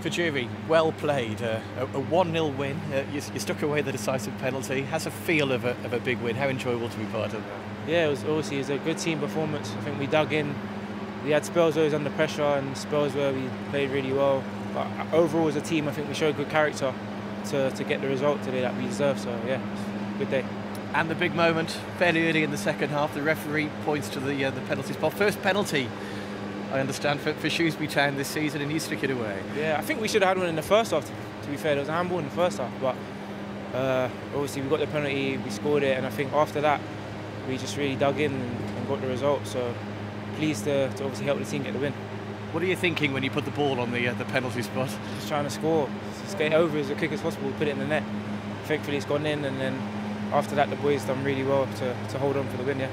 Fejiri, well played. Uh, a 1 0 win. Uh, you, you, stuck away the decisive penalty. Has a feel of a, of a big win. How enjoyable to be part of that? Yeah, it was obviously it was a good team performance. I think we dug in. We had spells where we was under pressure and spells where we played really well. But overall, as a team, I think we showed good character to, to get the result today that we deserve. So, yeah, good day. And the big moment, fairly early in the second half, the referee points to the, uh, the penalty spot. First penalty I understand, for, for Shrewsbury Town this season, and you stick it away. Yeah, I think we should have had one in the first half, to be fair. There was a handball in the first half, but uh, obviously we got the penalty, we scored it, and I think after that, we just really dug in and, and got the result. So pleased to, to, obviously help the team get the win. What are you thinking when you put the ball on the uh, the penalty spot? Just trying to score, just get over as quick as possible, put it in the net. Thankfully, it's gone in, and then after that, the boys done really well to, to hold on for the win. Yeah.